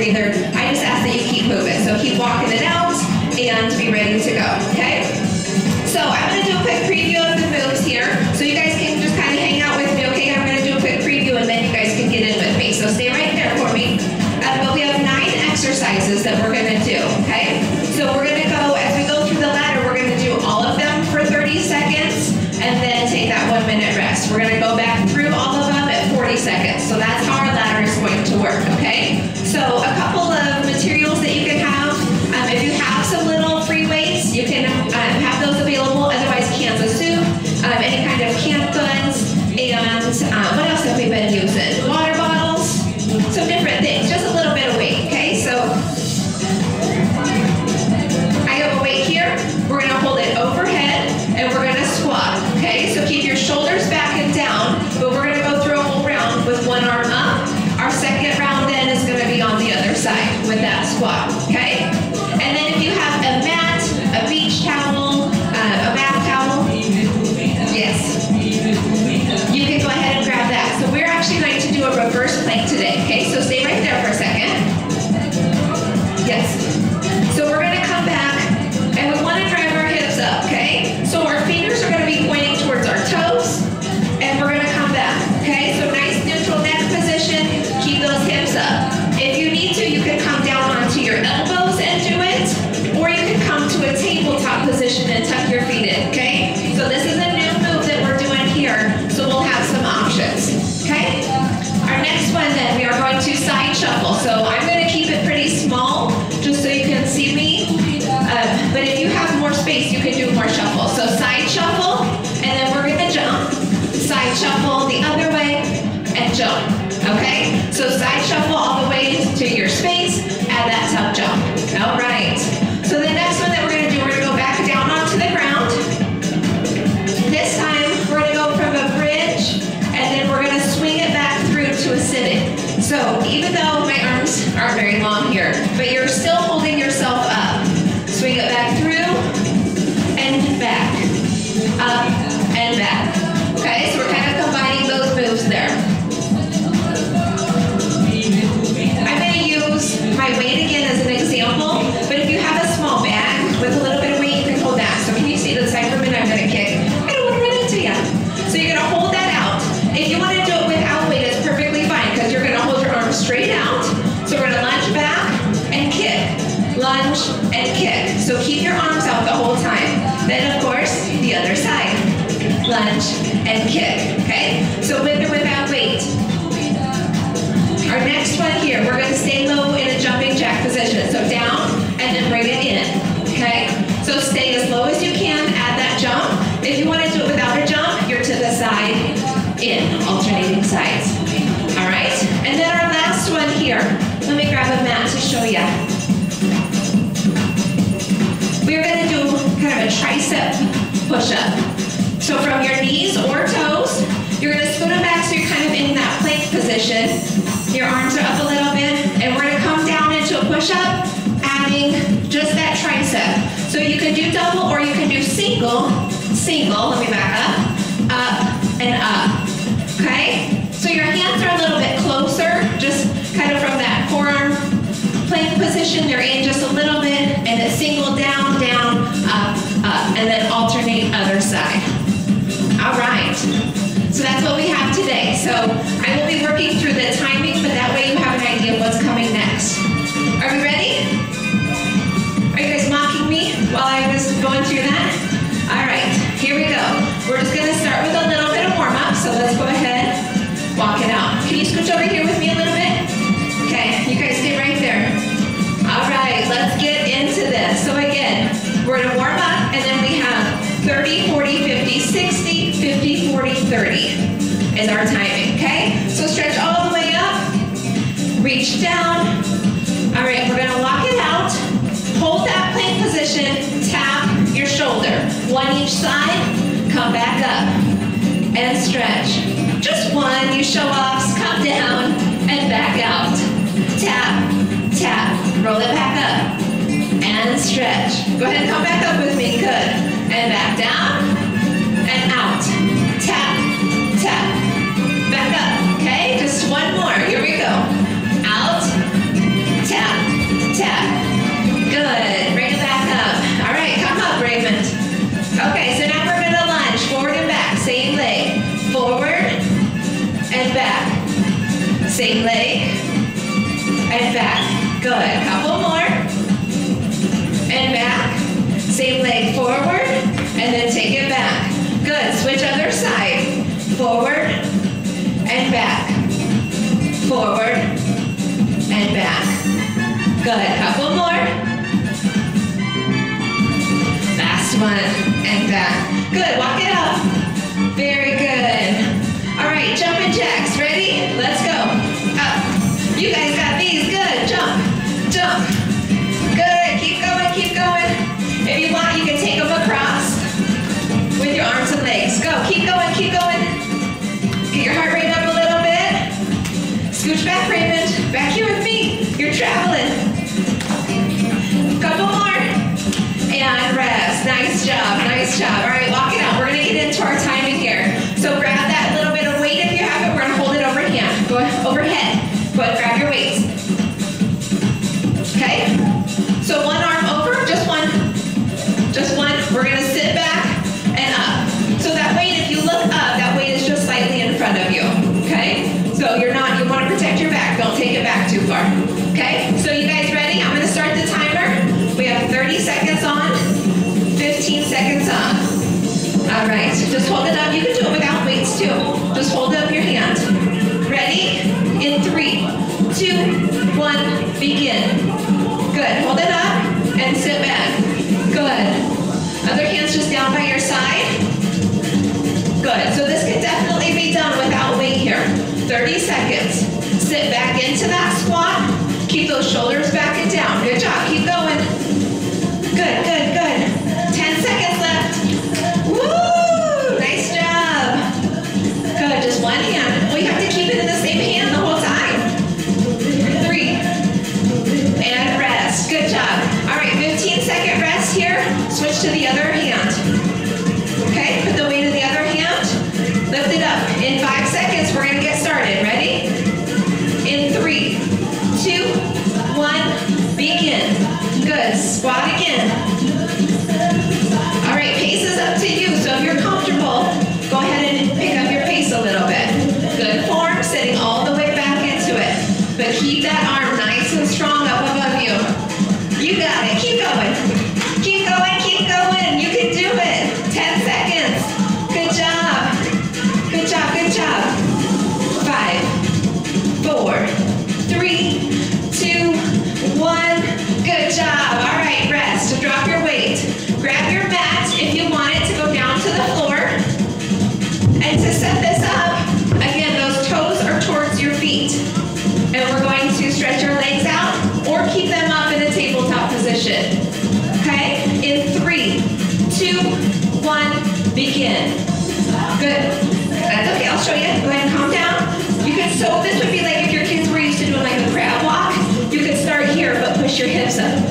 breather. I just ask that you keep moving. So keep walking it out and be ready to go. through the timing, but that way you have an idea of what's coming next. Are we ready? Are you guys mocking me while I was going through that? All right, here we go. We're just gonna start with a little bit of warm up, so let's go ahead, walk it out. Can you scooch over here with me a little bit? Okay, you guys stay right there. All right, let's get into this. So again, we're gonna warm up, and then we have 30, 40, 50, 60, 50, 40, 30 is our timing. down. All right, we're gonna lock it out. Hold that plank position, tap your shoulder. One each side, come back up and stretch. Just one, you show offs, come down and back out. Tap, tap, roll it back up and stretch. Go ahead and come back up with me, good. And back down and out. forward and back. Go ahead, couple more. Last one and back. Good, walk it up. Very good. All right, jumping jacks, ready? Let's go. Up. You guys your hips up.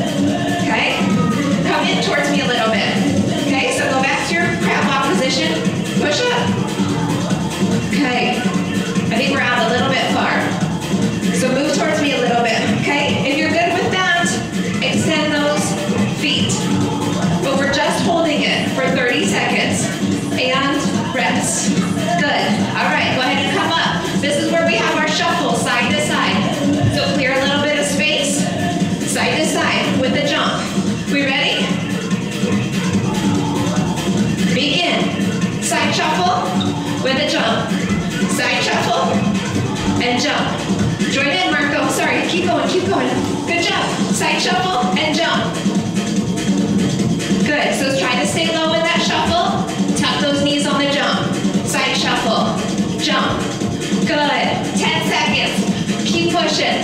Side shuffle and jump. Good, so try to stay low in that shuffle. Tuck those knees on the jump. Side shuffle, jump. Good, 10 seconds. Keep pushing.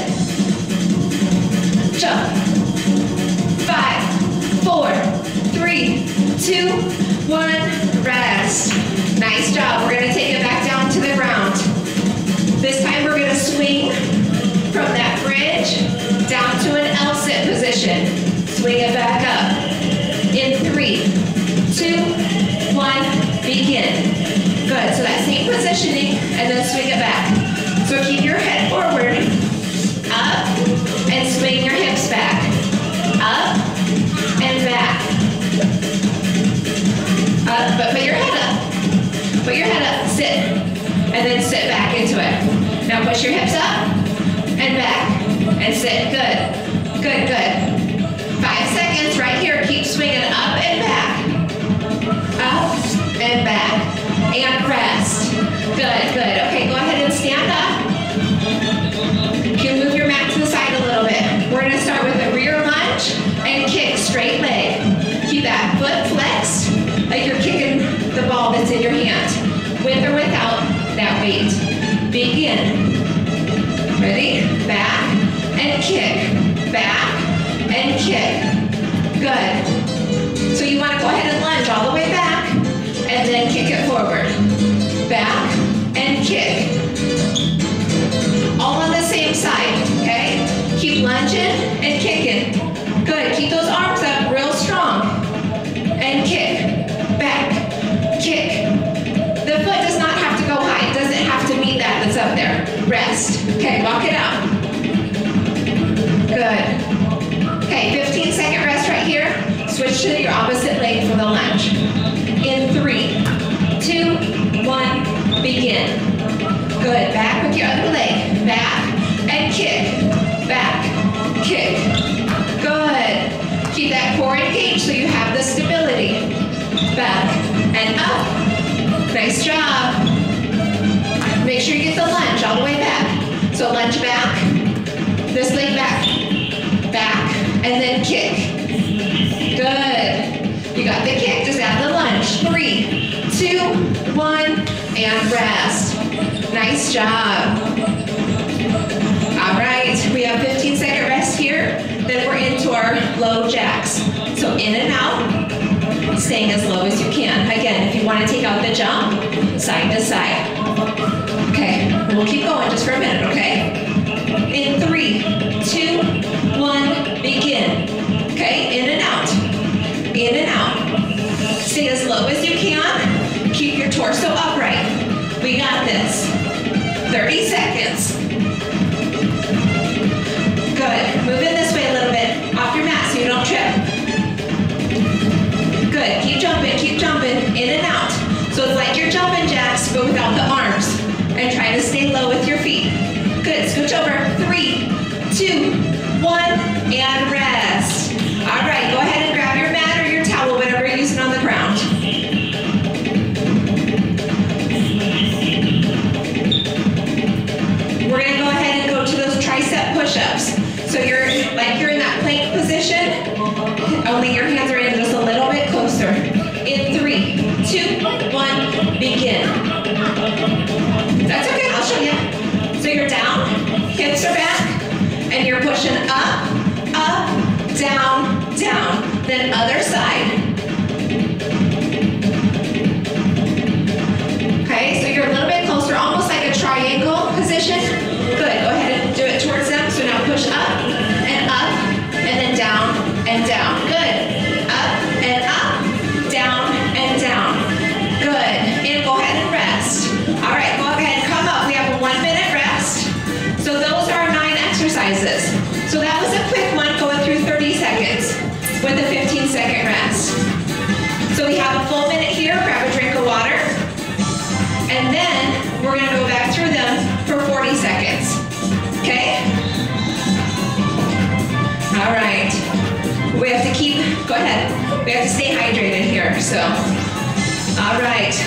Jump. Five, four, three, two, one, rest. Nice job, we're gonna take push your hips up and back and sit. Good, good, good. Five seconds right here. Your opposite leg for the lunge. In three, two, one, begin. Good. Back with your other leg. Back and kick. Back. Kick. Good. Keep that core engaged so you have the stability. Back and up. Nice job. Make sure you get the lunge all the way back. So lunge back, this leg back, back, and then kick. One, and rest. Nice job. All right, we have 15 second rest here. Then we're into our low jacks. So in and out, staying as low as you can. Again, if you want to take out the jump, side to side. Okay, we'll keep going just for a minute, okay? In three, two, one, begin. Okay, in and out. In and out. Stay as low as you can. Torso upright. We got this. 30 seconds. Good. Move in this way a little bit. Off your mat so you don't trip. Good. Keep jumping, keep jumping. In and out. So it's like you're jumping jacks, but without the arms. And try to stay low with your feet. Good. Scooch over. Three, two, one, and rest.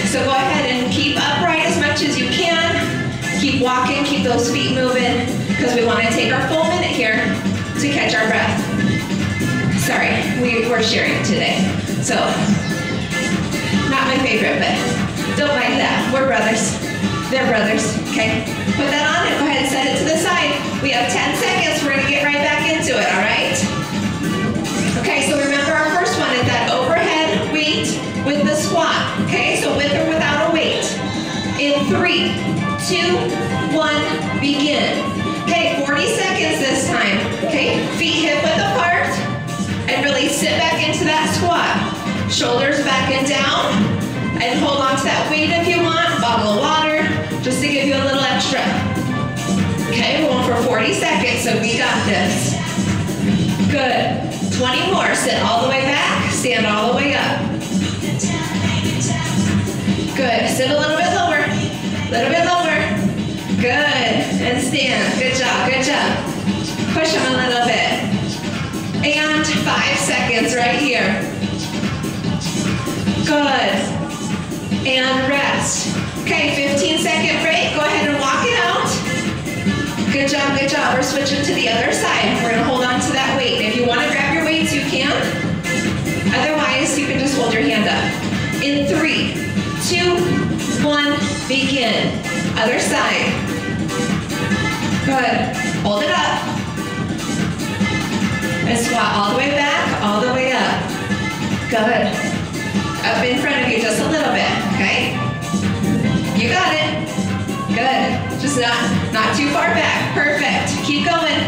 So go ahead and keep upright as much as you can. Keep walking, keep those feet moving, because we wanna take our full minute here to catch our breath. Sorry, we, we're sharing today. So, not my favorite, but don't mind that. We're brothers. They're brothers, okay? Put that on and go ahead and set it to the side. We have 10 seconds. We're gonna get right back into it, all right? Okay, so remember our first one is that overhead weight with the squat. Two, one, begin. Okay, 40 seconds this time. Okay, feet hip width apart. And really sit back into that squat. Shoulders back and down. And hold on to that weight if you want. Bottle of water, just to give you a little extra. Okay, we're going for 40 seconds, so we got this. Good. 20 more. Sit all the way back, stand all the way up. Good. Sit a little bit lower. Little bit lower. Good. And stand. Good job. Good job. Push them a little bit. And five seconds right here. Good. And rest. Okay, 15 second break. Go ahead and walk it out. Good job, good job. We're switching to the other side. We're gonna hold on to that weight. If you wanna grab your weights, you can. Otherwise, you can just hold your hand up. In three, two, one, begin. Other side. Good. Hold it up. And squat all the way back, all the way up. Good. Up in front of you just a little bit, okay? You got it. Good. Just not, not too far back. Perfect. Keep going.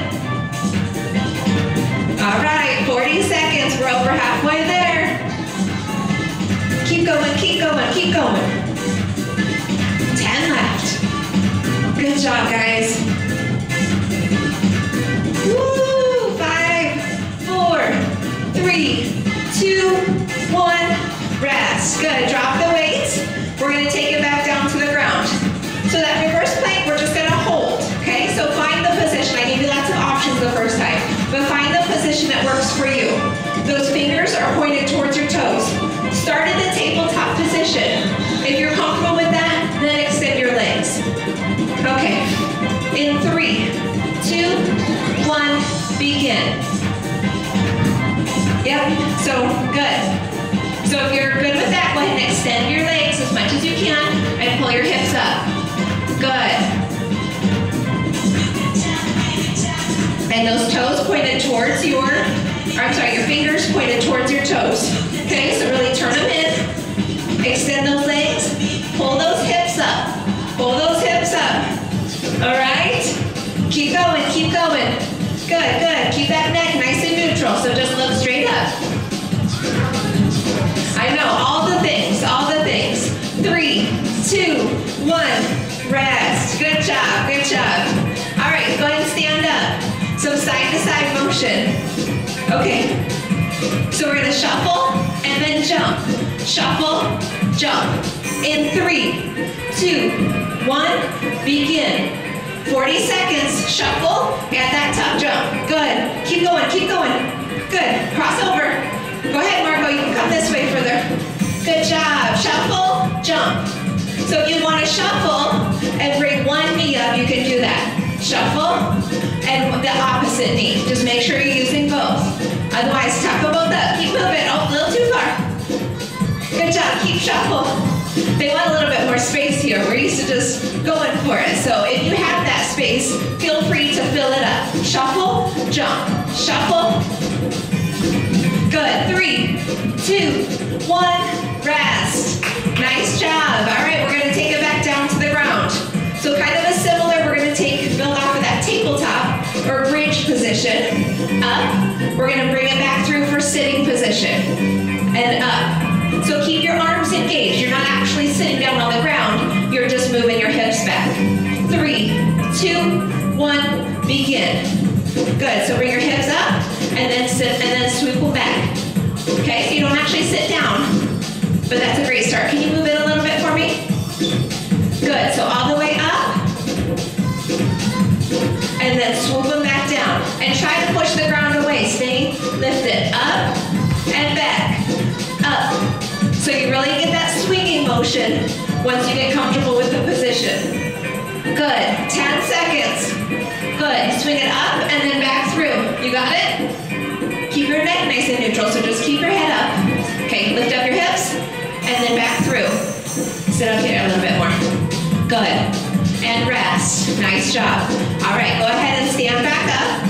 All right, 40 seconds. We're over halfway there. Keep going, keep going, keep going. Good job, guys. Woo! Five, four, three, two, one. Rest. Good. Drop the weights. We're going to take it back down to the ground. So that reverse plank, we're just gonna hold, okay? So find the position. I gave you lots of options the first time, but find the position that works for you. Those fingers are pointed towards your toes. Start in the begin. Yep, so good. So if you're good with that, go ahead and extend your legs as much as you can and pull your hips up. Good. And those toes pointed towards your, I'm sorry, your fingers pointed towards your toes. Okay, so really turn them in. Extend those legs. Pull those hips up. Pull those hips up. All right? Keep going, keep going. Good, good. Keep that neck nice and neutral, so just look straight up. I know, all the things, all the things. Three, two, one. Rest. Good job. Good job. All right, go ahead and stand up. So side to side motion. Okay. So we're gonna shuffle and then jump. Shuffle, jump. In three, two, one, begin. 40 seconds. Shuffle, get that tuck jump. Good. Keep going, keep going. Good. Cross over. Go ahead, Marco, you can come this way further. Good job. Shuffle, jump. So if you want to shuffle and bring one knee up, you can do that. Shuffle and the opposite knee. Just make sure you're using both. Otherwise, tuck them both up. Keep moving. Oh, a little too far. Good job. Keep shuffle. They want a little bit more space here. We're used to just going for it. So if you have that space, feel free to fill it up. Shuffle, jump. Shuffle. Good. Three, two, one, rest. Nice job. All right, we're gonna take it back down to the ground. So kind of a similar, we're gonna take, build off of that tabletop or bridge position. Up, we're gonna bring it back through for sitting position. And up. So keep your arms engaged. You're not actually sitting down on the ground, you're just moving your hips back. Three, two, one, begin. Good, so bring your hips up and then sit and then sweep them back. Okay, so you don't actually sit down, but that's a great start. Can you move it a little bit for me? Good, so all the way up. And then swoop them back down. And try to push the ground away. Stay lifted. Motion once you get comfortable with the position. Good, 10 seconds. Good, swing it up and then back through. You got it? Keep your neck nice and neutral, so just keep your head up. Okay, lift up your hips and then back through. Sit up here a little bit more. Good. And rest. Nice job. All right, go ahead and stand back up.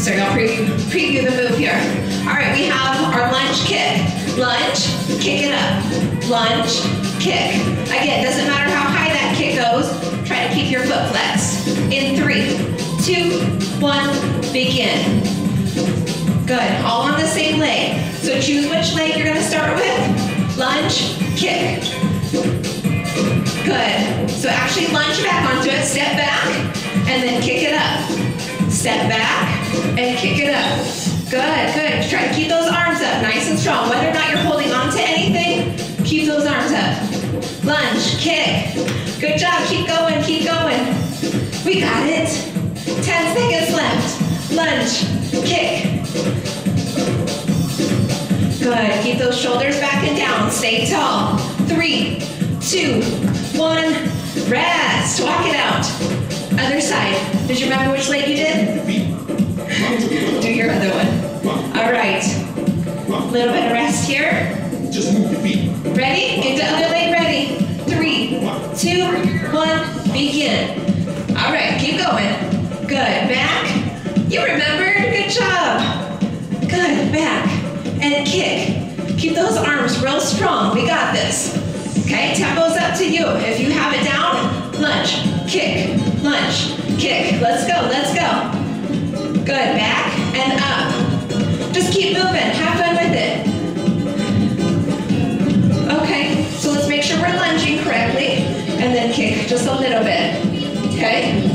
Sorry, I'll preview, preview the move here. All right, we have our lunge kick. Lunge, kick it up. Lunge, kick. Again, doesn't matter how high that kick goes, try to keep your foot flexed. In three, two, one, begin. Good, all on the same leg. So choose which leg you're gonna start with. Lunge, kick. Good. So actually lunge back onto it, step back, and then kick it up. Step back, and kick it up. Good, good. Try to keep those arms up nice and strong. Whether or not you're holding on to anything, keep those arms up. Lunge, kick. Good job, keep going, keep going. We got it. 10 seconds left. Lunge, kick. Good, keep those shoulders back and down. Stay tall. Three, two, one, rest. Walk it out. Other side. Did you remember which leg you did? Do your other one. All right. A little bit of rest here. Just move your feet. Ready? Get the other leg ready. Three, two, one, begin. All right, keep going. Good. Back. You remembered. Good job. Good. Back. And kick. Keep those arms real strong. We got this. Okay, tempo's up to you. If you have it down, lunge, kick, lunge, kick. Let's go, let's go. Good, back and up. Just keep moving, have fun with it. Okay, so let's make sure we're lunging correctly and then kick just a little bit. Okay?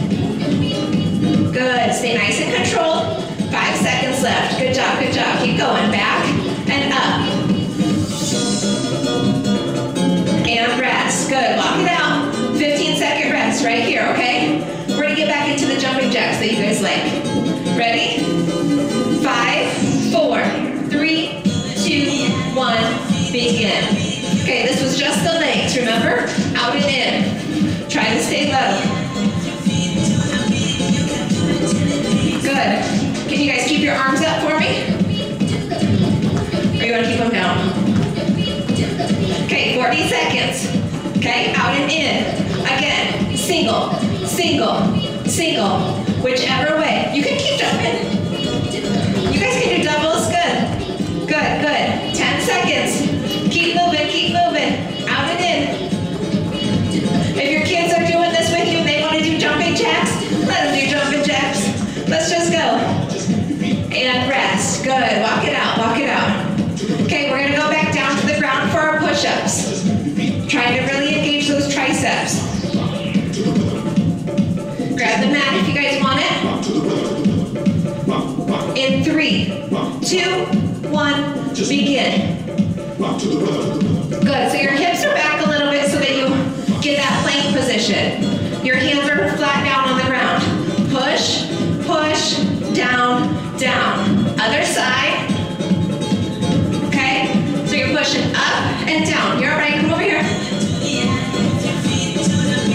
Good, stay nice and controlled. Five seconds left. Good job, good job. Keep going, back and up. And rest, good, walk it out. 15 second rest right here, okay? We're gonna get back into the jumping jacks that you guys like. Ready? Five, four, three, two, one, begin. Okay, this was just the legs, remember? Out and in. Try to stay low. Good. Can you guys keep your arms up for me? Or you want to keep them down? Okay, 40 seconds. Okay, out and in. Again, single, single, single, whichever way. You can keep jumping. You guys can do doubles, good. Good, good. 10 seconds. Keep moving, keep moving. Two, one, begin. Good, so your hips are back a little bit so that you get that plank position. Your hands are flat down on the ground. Push, push, down, down. Other side. Okay, so you're pushing up and down. You're all right, come over here.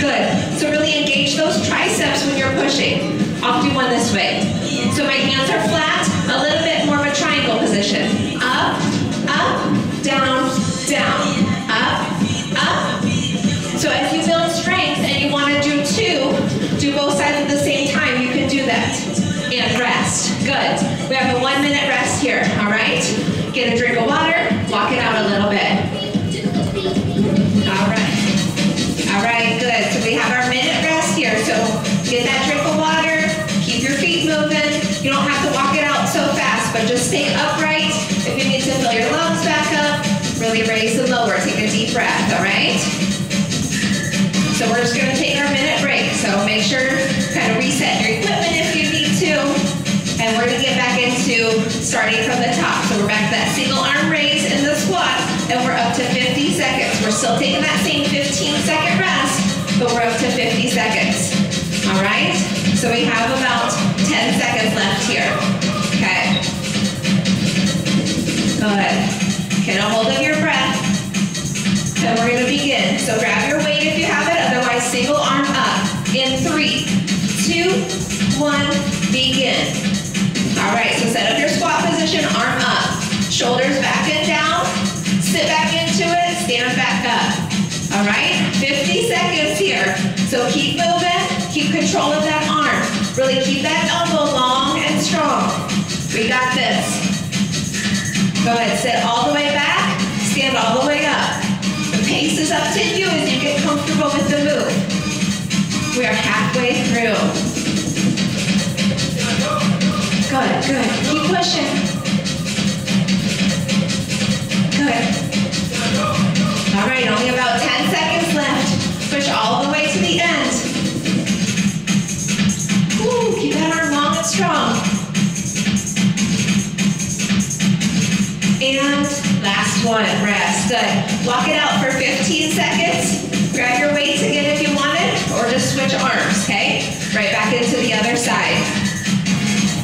Good. So really engage those triceps when you're pushing. I'll do one this way. So my hands are flat, a little bit position. Set up your squat position, arm up. Shoulders back and down. Sit back into it, stand back up. All right, 50 seconds here. So keep moving, keep control of that arm. Really keep that elbow long and strong. We got this. Go ahead, sit all the way back, stand all the way up. The pace is up to you as you get comfortable with the move. We are halfway through. Good, good. Keep pushing. Good. All right, only about 10 seconds left. Push all the way to the end. Ooh, keep that arm long and strong. And last one, rest. Good. Walk it out for 15 seconds. Grab your weights again if you want it, or just switch arms, okay? Right back into the other side.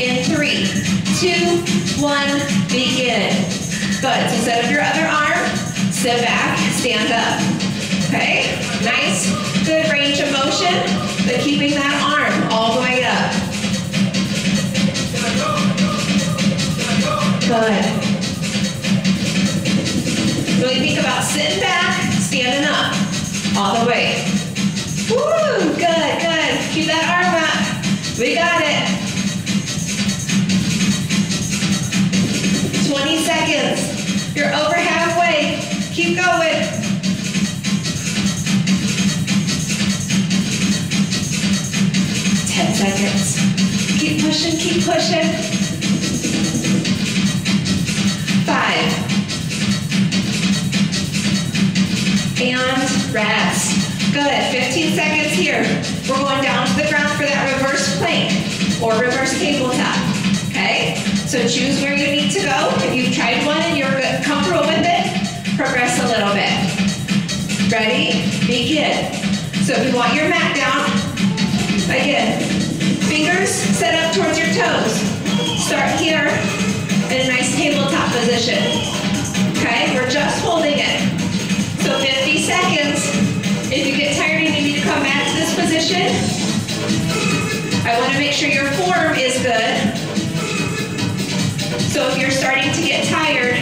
In three, two, one, begin. Good. So set up your other arm, sit back, stand up. Okay? Nice, good range of motion, but keeping that arm all the way up. Good. Really think about sitting seconds. Keep pushing, keep pushing. Five. And rest. Good, 15 seconds here. We're going down to the ground for that reverse plank or reverse tabletop, okay? So choose where you need to go. If you've tried one and you're comfortable with it, progress a little bit. Ready? Begin. So if you want your mat down, again, fingers set up towards your toes. Start here in a nice tabletop position. Okay, we're just holding it. So 50 seconds. If you get tired and you need to come back to this position, I want to make sure your form is good. So if you're starting to get tired,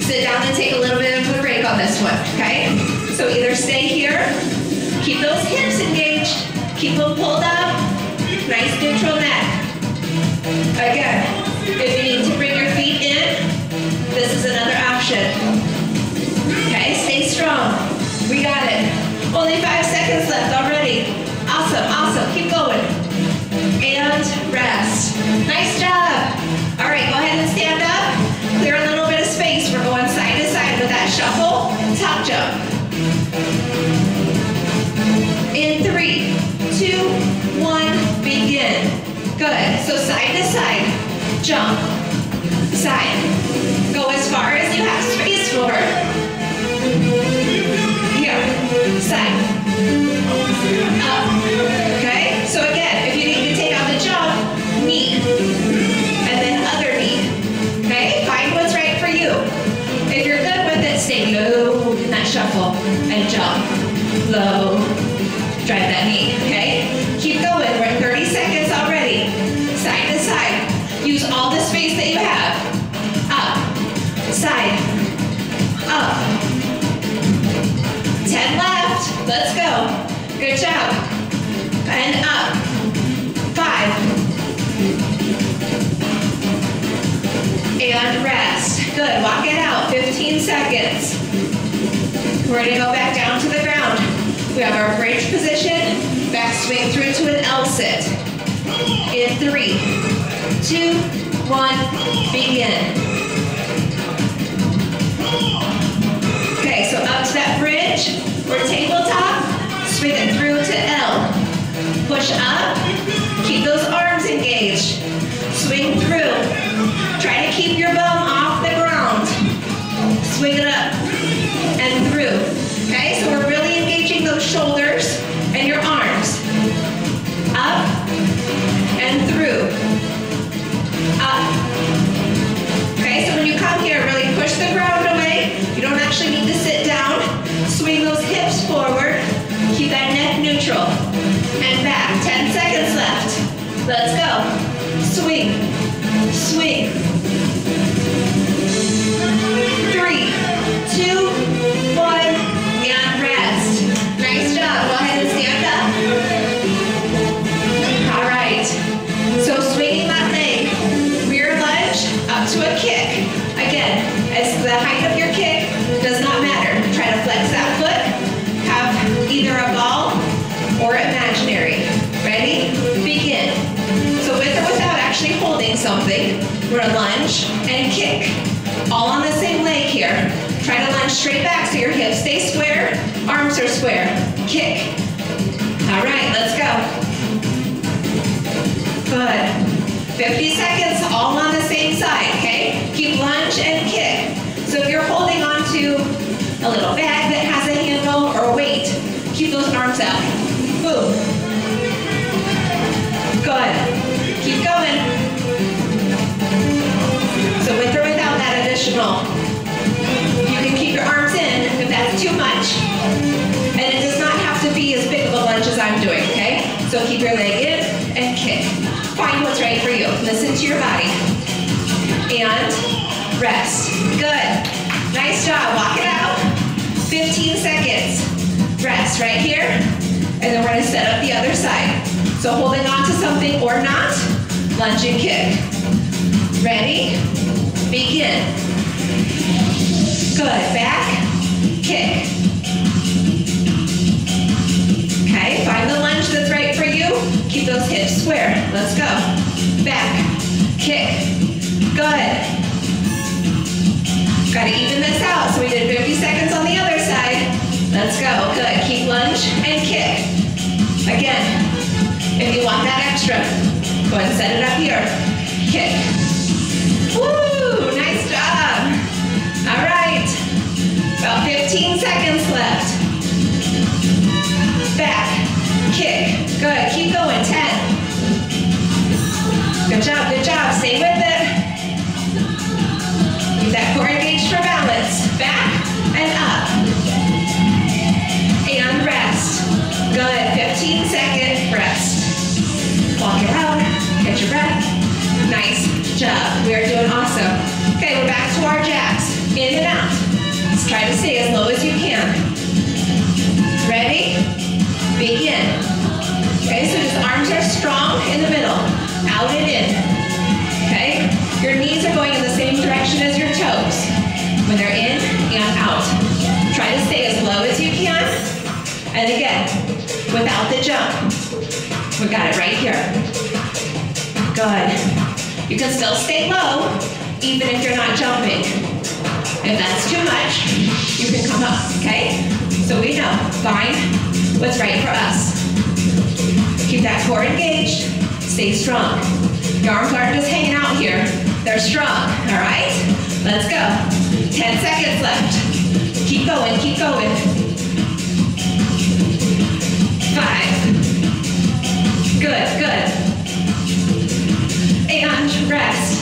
sit down and take a little bit of a break on this one, okay? So either stay here, keep those hips engaged, keep them pulled up, nice neutral neck. Again, if you need to bring your feet in, this is another option. Okay, stay strong. We got it. Only five seconds left already. Awesome, awesome. Keep going. And rest. Nice job. All right, go ahead and stand up. Clear a little bit of space. We're going side to side with that shuffle. Tuck jump. In three, begin. Good. So side to side. Jump. Side. Go as far as you have space for. Here. Side. Up. Okay? So again, if you need to take out the jump, knee. And then other knee. Okay? Find what's right for you. If you're good with it, stay low in that shuffle and jump. Low. We're going to go back down to the ground. We have our bridge position. Back swing through to an L sit. In three, two, one, begin. Okay, so up to that bridge or tabletop, swing it through to L. Push up, keep those arms engaged. Swing through. Try to keep your bum off the ground. Swing it up Let's We're gonna lunge and kick. All on the same leg here. Try to lunge straight back so your hips stay square, arms are square. Kick. All right, let's go. Good. 50 seconds, all on the same side, okay? Keep lunge and kick. So if you're holding on to a little bag you can keep your arms in if that's too much. And it does not have to be as big of a lunge as I'm doing, okay? So keep your leg in and kick. Find what's right for you. Listen to your body. And rest. Good. Nice job. Walk it out. 15 seconds. Rest right here. And then we're going to set up the other side. So holding on to something or not, lunge and kick. Ready? Begin. Good. Back. Kick. Okay, find the lunge that's right for you. Keep those hips square. Let's go. Back. Kick. Good. Got to even this out. So we did 50 seconds on the other side. Let's go. Good. Keep lunge and kick. Again. If you want that extra, go ahead and set it up here. Kick. Seconds left. Back. Kick. Good. Keep going. 10. Good job. Good job. Stay with it. Keep that core engaged for balance. Back and up. And rest. Good. 15 second rest. Walk it out. Catch your breath. Nice job. We are doing awesome. Okay, we're back to our jacks, In and out. Let's try to stay We got it right here. Good. You can still stay low, even if you're not jumping. If that's too much, you can come up, okay? So we know, find what's right for us. Keep that core engaged, stay strong. Your arms aren't just hanging out here, they're strong, all right? Let's go. 10 seconds left. Keep going, keep going. Good, good. And rest.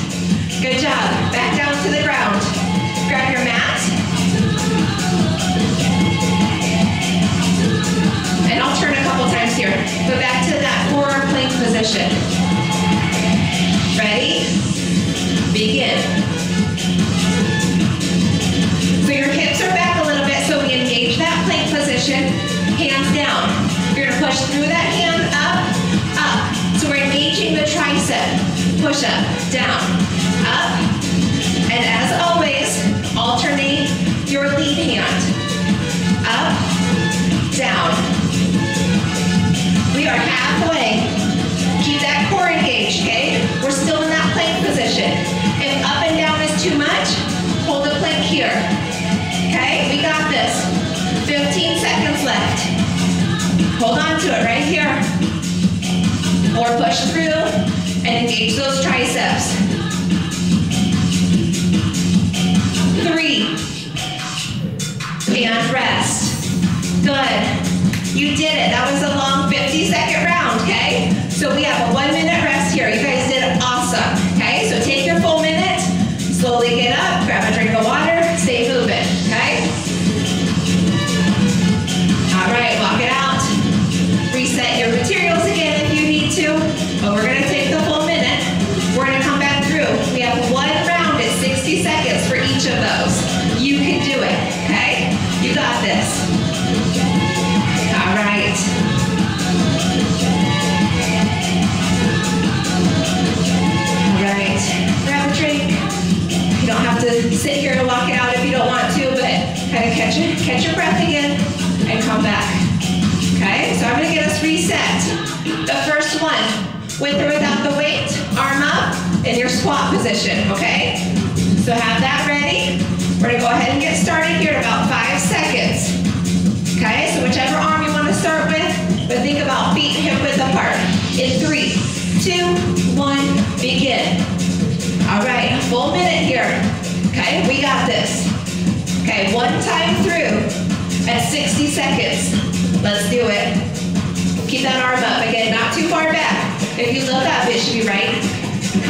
If you love that, it should be right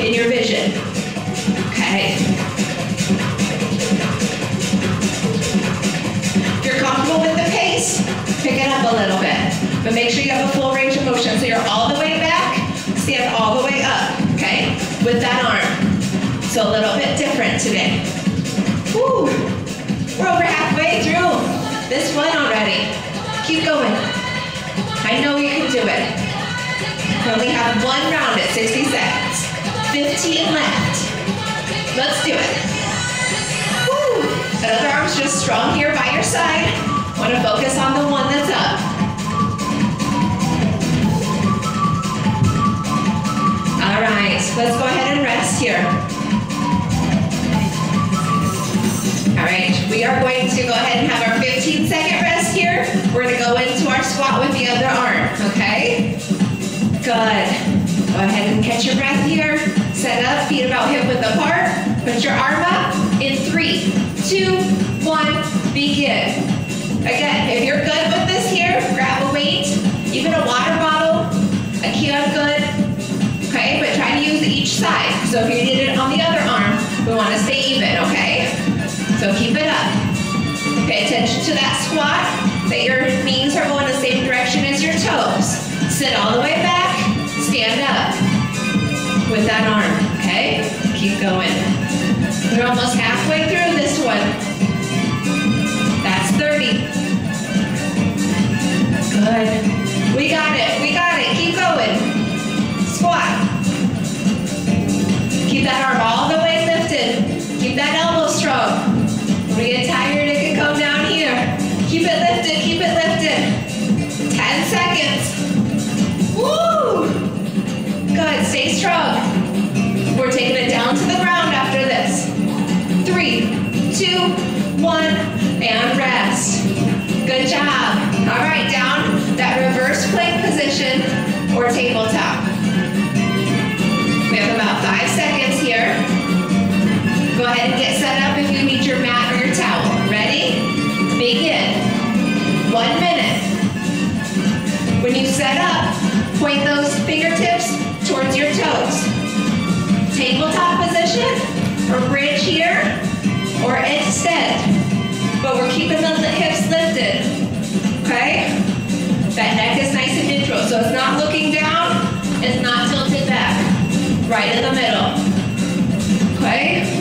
in your vision. Okay. If you're comfortable with the pace, pick it up a little bit. But make sure you have a full range of motion. So you're all the way back, stand all the way up, okay? With that arm. So a little bit different today. Woo. We're over halfway through this one already. Keep going. I know you can do it. We only have one round at 60 seconds. 15 left. Let's do it. Woo. The other arm's just strong here by your side. Want to focus on the one that's up. All right, let's go ahead and rest here. All right, we are going to go ahead and have our 15 second rest here. We're gonna go into our squat with the other arm, okay? Good. Go ahead and catch your breath here. Set up, feet about hip width apart. Put your arm up in three, two, one, begin. Again, if you're good with this here, grab a weight, even a water bottle, a can good, okay? But try to use each side. So if you did it on the other arm, we wanna stay even, okay? So keep it up. Pay attention to that squat, that your knees are going the same direction as your toes. Sit all the way back, stand up with that arm, okay? Keep going. We're almost halfway through this one. That's 30. Good. We got it, we got it, keep going. Squat. Keep that arm all the way lifted. Keep that elbow strong. When we get tired, it can come down here. Keep it lifted, keep it lifted. 10 seconds. Strong. We're taking it down to the ground after this. Three, two, one, and rest. Good job. All right, down that reverse plank position or tabletop. We have about five seconds here. Go ahead and get set up if you need your mat or your towel. Ready? Begin. One minute. When you set up, point those fingertips your toes. Tabletop position or bridge here or extend. But we're keeping the hips lifted. Okay? That neck is nice and neutral. So it's not looking down, it's not tilted back. Right in the middle. Okay?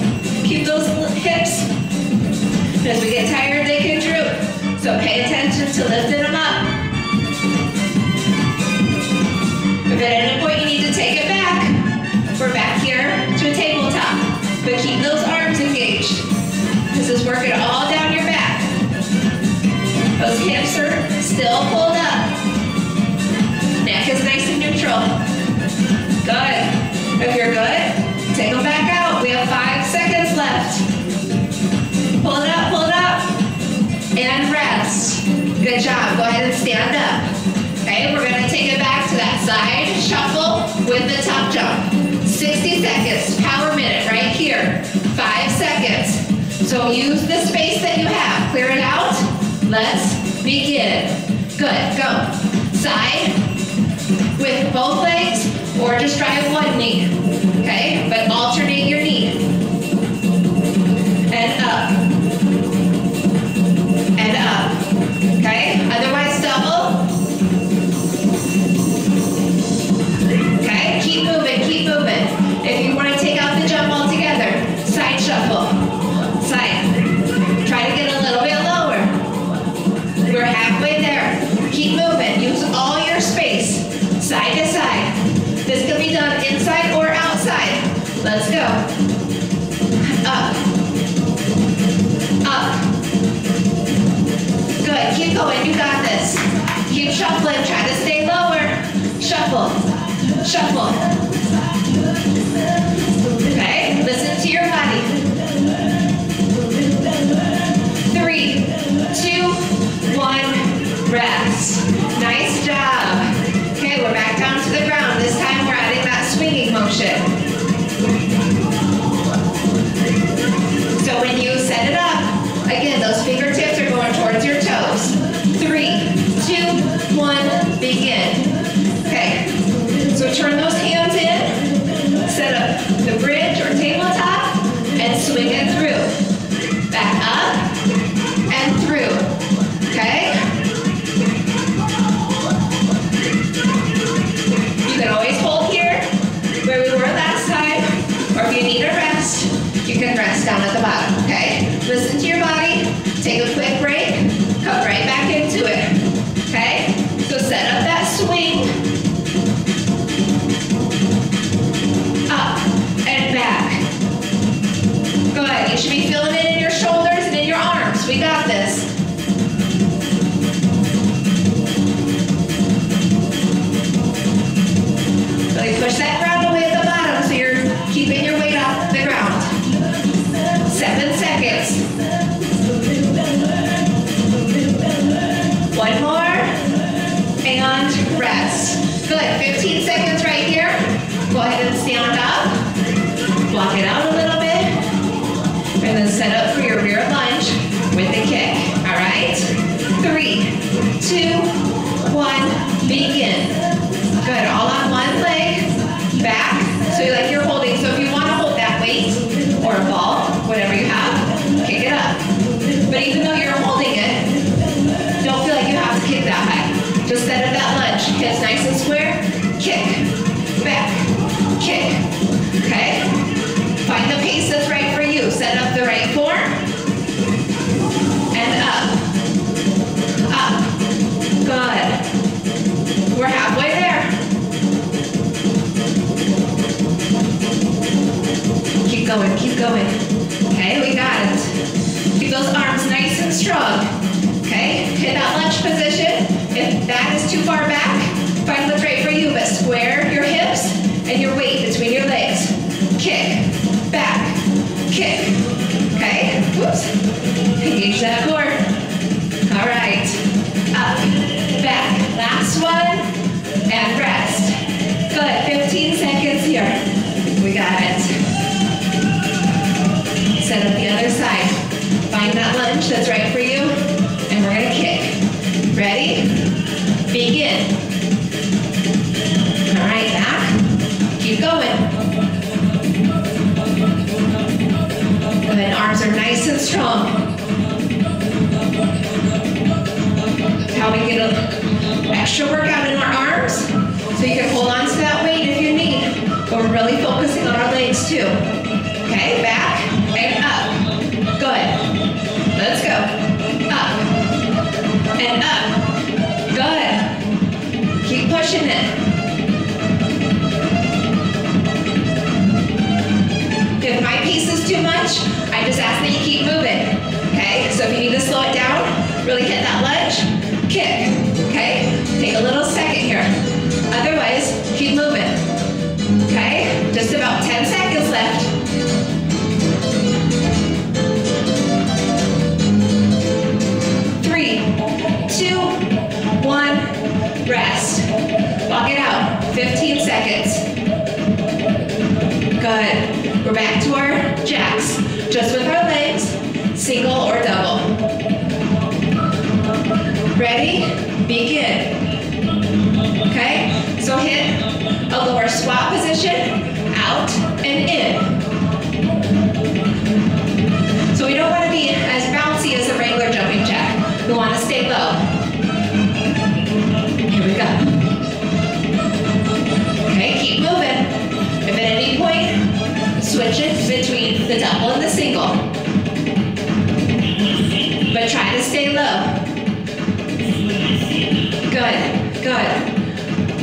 Still pulled up. Neck is nice and neutral. Good. If you're good, take them back out. We have five seconds left. Pull it up, pull it up, and rest. Good job. Go ahead and stand up. Okay, we're gonna take it back to that side shuffle with the tuck jump. 60 seconds, power minute right here. Five seconds. So use the space that you have. Clear it out. Let's begin. Good, go. Side with both legs or just drive one knee. Okay, but alternate your knee. Shuffle. in that lunge position. If that is too far back, find what's right for you, but square your hips and your weight between your legs. Kick, back, kick. Okay, whoops. Engage that core. All right, up, back. Last one, and rest. Good,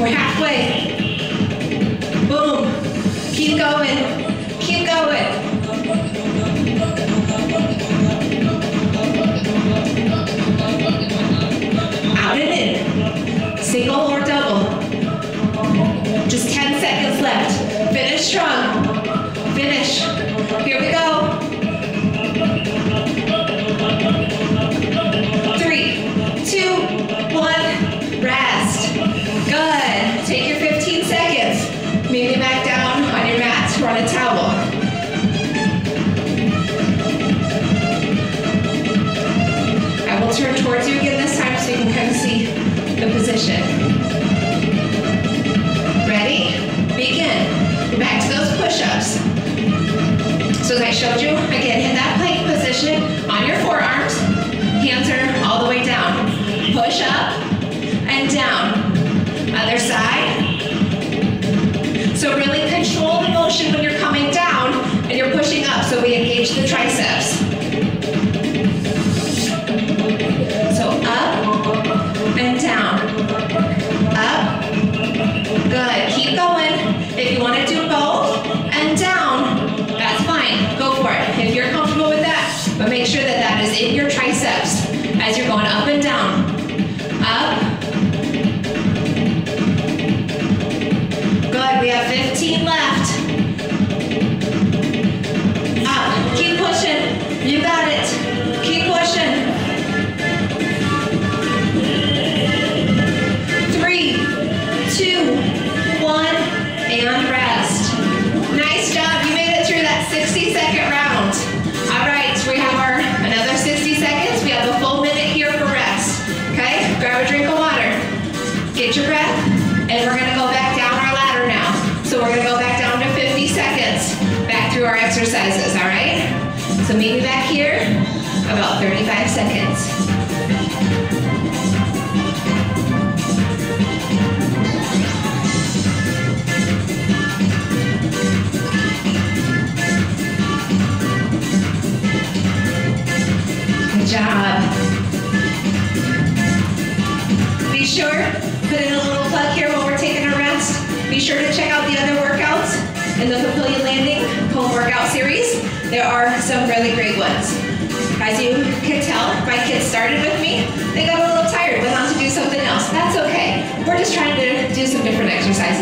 We're halfway. Boom. Keep going. Keep going. Out and in. Single or double. Just 10 seconds left. Finish strong. Again, hit that plank position on your forearms. Hands are all the way down. Push up and down. Other side.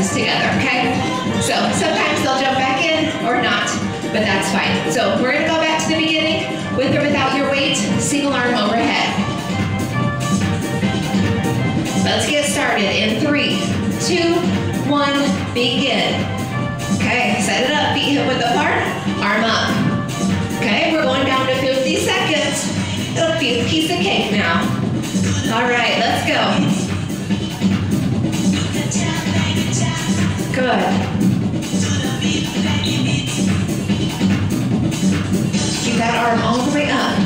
Together, okay? So sometimes they'll jump back in or not, but that's fine. So we're gonna go back to the beginning, with or without your weight, single arm overhead. Let's get started in three, two, one, begin. Okay, set it up, feet hip width apart, arm up. Okay, we're going down to 50 seconds. It'll be a piece of cake now. All right, let's go. Good. Keep that arm all the way up.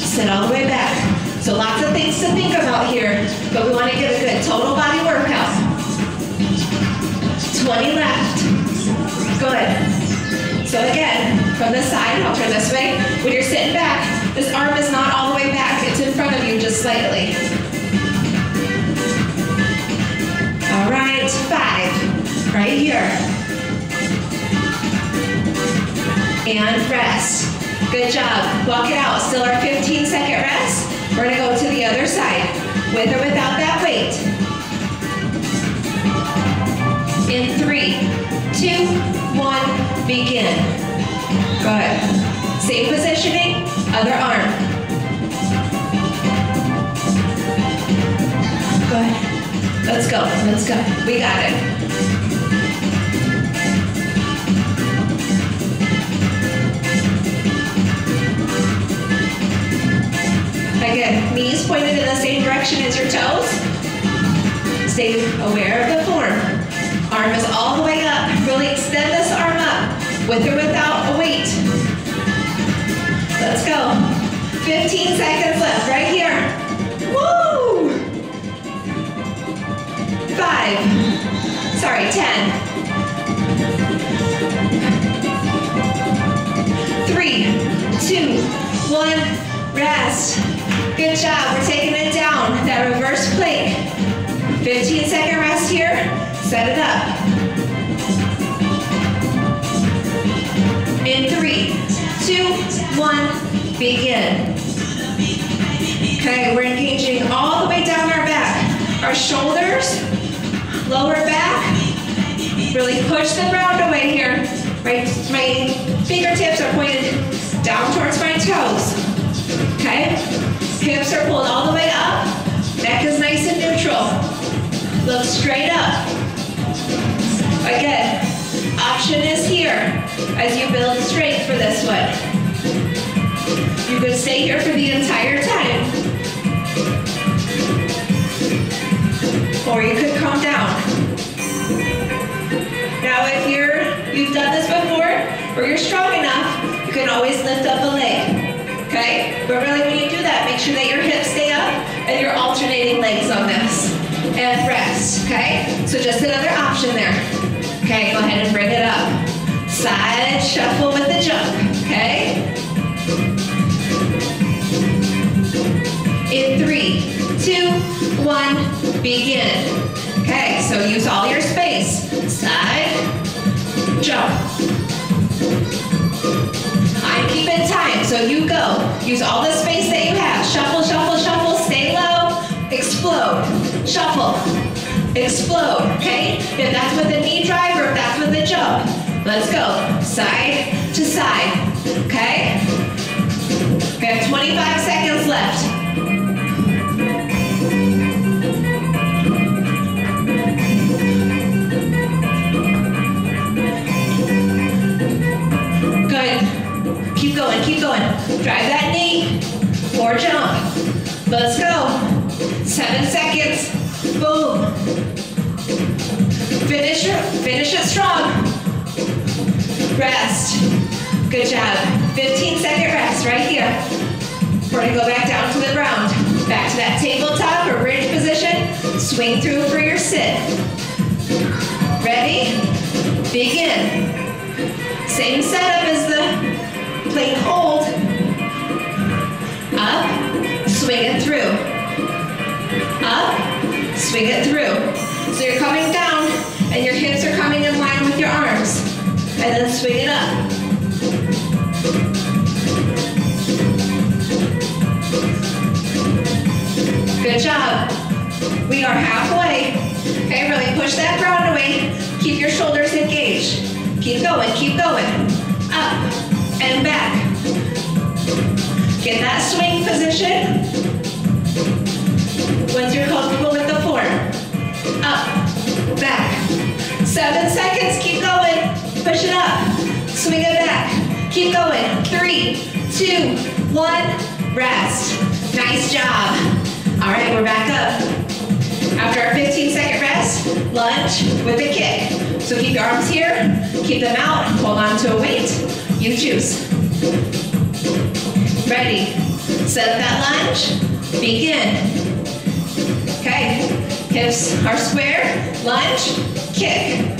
Sit all the way back. So lots of things to think about here, but we want to get a good total body workout. 20 left. Good. So again, from this side, I'll turn this way. When you're sitting back, this arm is not all the way back. It's in front of you just slightly. Right, five, right here. And rest. Good job. Walk it out. Still our 15 second rest. We're gonna go to the other side, with or without that weight. In three, two, one, begin. Good. Same positioning, other arm. Good. Let's go, let's go. We got it. Again, knees pointed in the same direction as your toes. Stay aware of the form. Arm is all the way up. Really extend this arm up, with or without a weight. Let's go. 15 seconds left, right here. Five. Sorry, 10. Three, two, one, rest. Good job, we're taking it down, that reverse plank. 15 second rest here, set it up. In three, two, one, begin. Okay, we're engaging all the way down our back. Our shoulders, lower back. Really push the ground away here. Right, my fingertips are pointed down towards my toes. Okay? Hips are pulled all the way up. Neck is nice and neutral. Look straight up. Again, option is here as you build strength for this one. You could stay here for the entire time. Or you could Now if you're you've done this before or you're strong enough, you can always lift up a leg. Okay? But really when you do that, make sure that your hips stay up and you're alternating legs on this. And rest, okay? So just another option there. Okay, go ahead and bring it up. Side shuffle with the jump, okay? In three, two, one, begin. Okay, so use all your space. Side, jump. I'm keeping time, so you go. Use all the space that you have. Shuffle, shuffle, shuffle, stay low, explode. Shuffle, explode, okay? If that's with a knee drive or if that's with a jump. Let's go, side to side, okay? We have 25 seconds left. Drive that knee or jump. Let's go. Seven seconds. Boom. Finish it, finish it strong. Rest. Good job. 15 second rest right here. We're gonna go back down to the ground. Back to that tabletop or bridge position. Swing through for your sit. Ready? Begin. Same setup as the plank hold. Swing it through. Up, swing it through. So you're coming down and your hips are coming in line with your arms. And then swing it up. Good job. We are halfway. Okay, really push that ground away. Keep your shoulders engaged. Keep going, keep going. Up, and back. Get that swing position. Once you're comfortable with the form. Up, back. Seven seconds, keep going. Push it up. Swing it back. Keep going. Three, two, one, rest. Nice job. All right, we're back up. After our 15 second rest, lunge with a kick. So keep your arms here, keep them out, hold on to a weight, you choose. Ready. Set up that lunge. Begin. Okay. Hips are square. Lunge. Kick.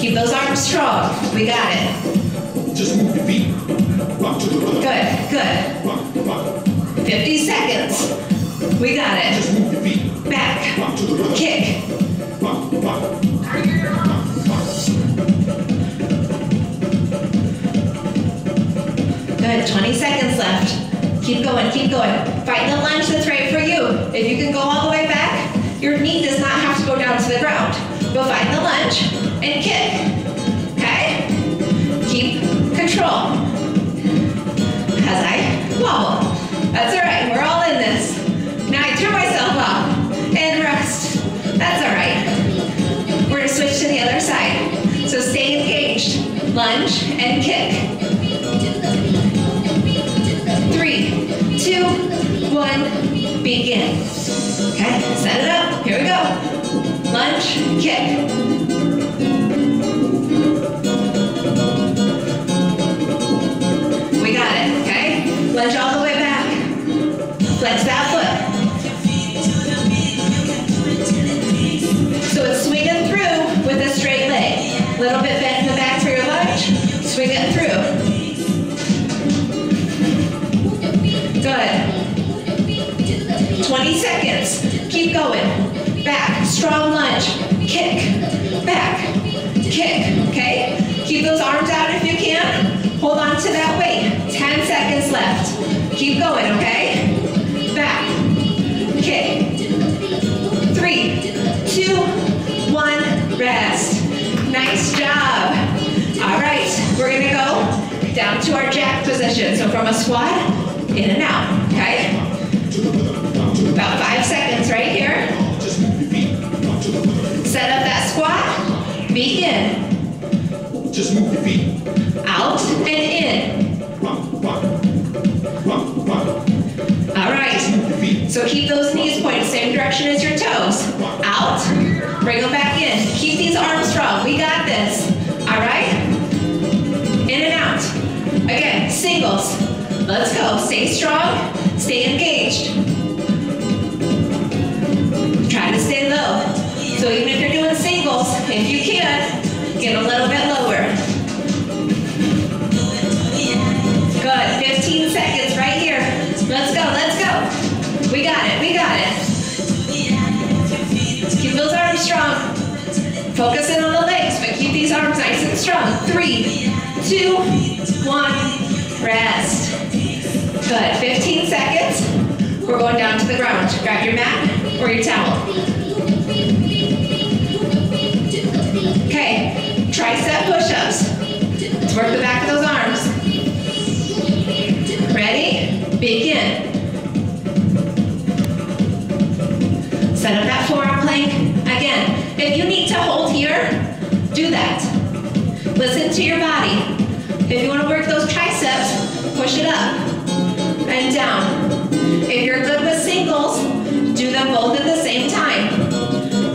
Keep those arms strong. We got it. Just move your feet. Rock to the rhythm. Good, good. Rock, rock. 50 seconds. We got it. Just move your feet. Back. Rock to the rhythm. Kick. Good, 20 seconds left. Keep going, keep going. Find the lunge that's right for you. If you can go all the way back, your knee does not have to go down to the ground. Go find the lunge and kick. Okay? Keep control. As I wobble. That's all right, we're all in this. Now I turn myself off and rest. That's all right. We're gonna switch to the other side. So stay engaged. Lunge and kick. Two, one, begin. Okay, set it up. Here we go. Lunge, kick. We got it, okay? Lunge all the way back. Flex that foot. So it's swinging through with a straight leg. Little bit bent in the back for your lunge. Swing it through. 20 seconds. Keep going. Back. Strong lunge. Kick. Back. Kick. Okay? Keep those arms out if you can. Hold on to that weight. 10 seconds left. Keep going, okay? Back. Kick. Three, two, one, rest. Nice job. All right, we're gonna go down to our jack position. So from a squat, in and out, okay? About five seconds right here. Just move your feet. Rock to the rhythm. Set up that squat. Begin. Just move your feet. Out and in. All right. Move your feet. So keep those knees pointed same direction as your toes. Out. Bring them back in. Keep these arms strong. We got this. All right? In and out. Again, singles. Let's go. Stay strong. Stay engaged. So even if you're doing singles, if you can, get a little bit lower. Good. 15 seconds right here. Let's go. Let's go. We got it. We got it. Keep those arms strong. Focus in on the legs, but keep these arms nice and strong. Three, two, one, rest. Good. 15 seconds. We're going down to the ground. Grab your mat or your towel. Tricep push-ups. Let's work the back of those arms. Ready? Begin. Set up that forearm plank. Again, if you need to hold here, do that. Listen to your body. If you want to work those triceps, push it up and down. If you're good with singles, do them both at the same time.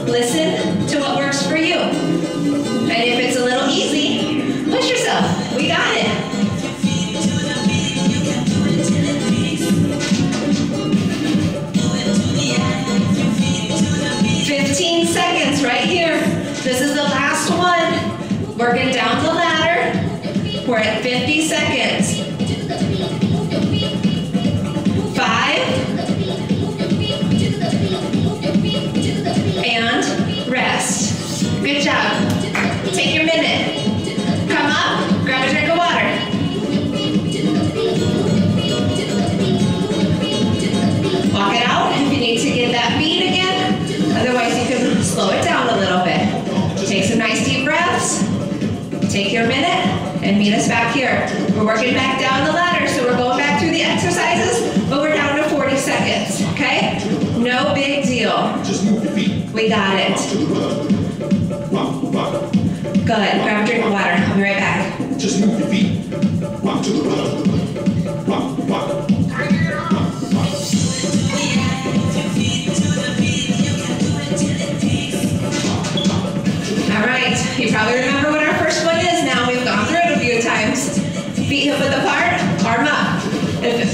Listen easy, push yourself. We got it. Fifteen seconds right here. This is the last one. Working down the ladder. We're at 50 seconds.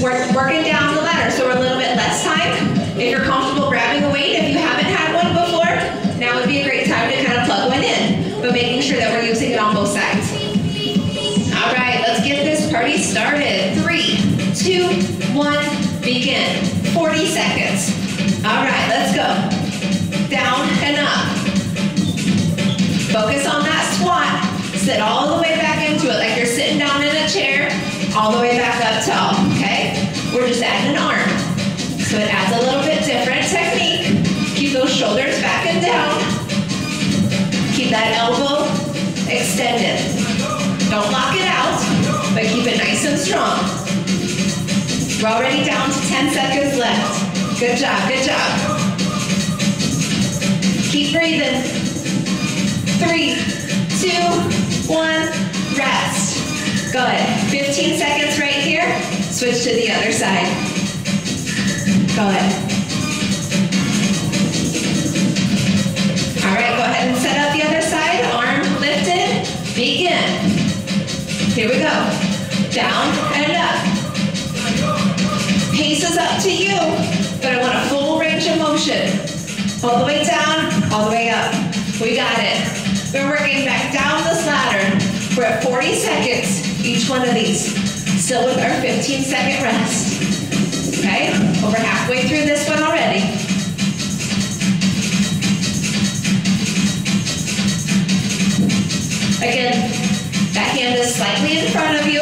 We're working down the ladder, so we're a little bit less time. If you're comfortable grabbing a weight, if you haven't had one before, now would be a great time to kind of plug one in, but making sure that we're using it on both sides. All right, let's get this party started. Three, two, one, begin. 40 seconds. All right, let's go. Down and up. Focus on that squat. Sit all the way back into it like you're sitting down in a chair, all the way back up tall, just adding an arm. So it adds a little bit different technique. Keep those shoulders back and down. Keep that elbow extended. Don't lock it out, but keep it nice and strong. We're already down to 10 seconds left. Good job, good job. Keep breathing. Three, two, one, rest. Good. 15 seconds right here. Switch to the other side. Go ahead. All right, go ahead and set up the other side. Arm lifted. Begin. Here we go. Down and up. Pace is up to you, but I want a full range of motion. All the way down, all the way up. We got it. We're working back down this ladder. We're at 40 seconds, each one of these. Still with our 15 second rest. Okay, over halfway through this one already. Again, that hand is slightly in front of you.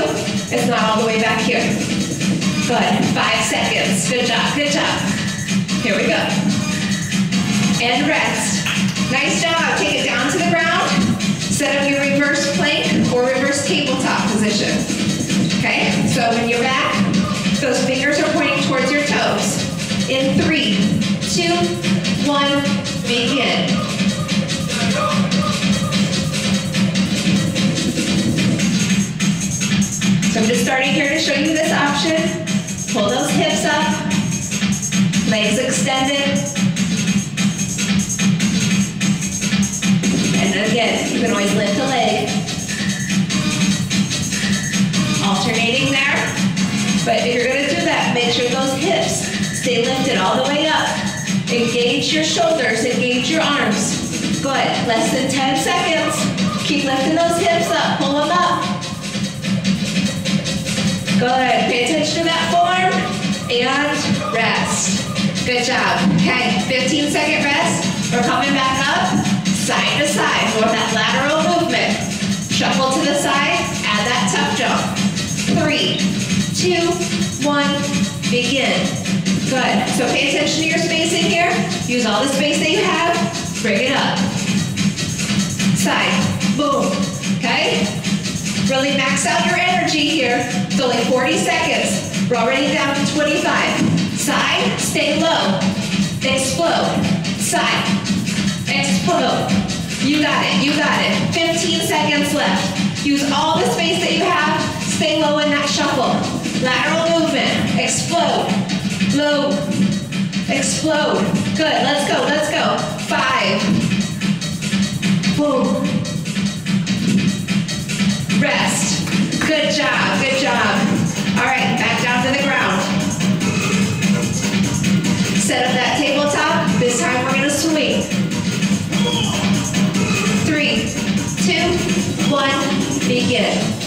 It's not all the way back here. Good, five seconds. Good job, good job. Here we go. And rest. Nice job. Take it down to the ground. Set up your reverse plank or reverse tabletop position. So when you're back, those fingers are pointing towards your toes. In three, two, one, begin. So I'm just starting here to show you this option. Pull those hips up, legs extended. And again, you can always lift a leg. Alternating there. But if you're gonna do that, make sure those hips stay lifted all the way up. Engage your shoulders, engage your arms. Good, less than 10 seconds. Keep lifting those hips up, pull them up. Good, pay attention to that form and rest. Good job. Okay, 15 second rest. We're coming back up, side to side, for that lateral movement. Shuffle to the side, add that tuck jump. Three, two, one, begin. Good. So pay attention to your spacing here. Use all the space that you have. Bring it up. Side. Boom. Okay? Really max out your energy here. It's only 40 seconds. We're already down to 25. Side, stay low. Explode. Side. Explode. You got it, you got it. 15 seconds left. Use all the space that you have. Stay low in that shuffle. Lateral movement. Explode. Low. Explode. Good, let's go, let's go. Five. Boom. Rest. Good job, good job. All right, back down to the ground. Set up that tabletop. This time we're gonna swing. Three, two, one, begin.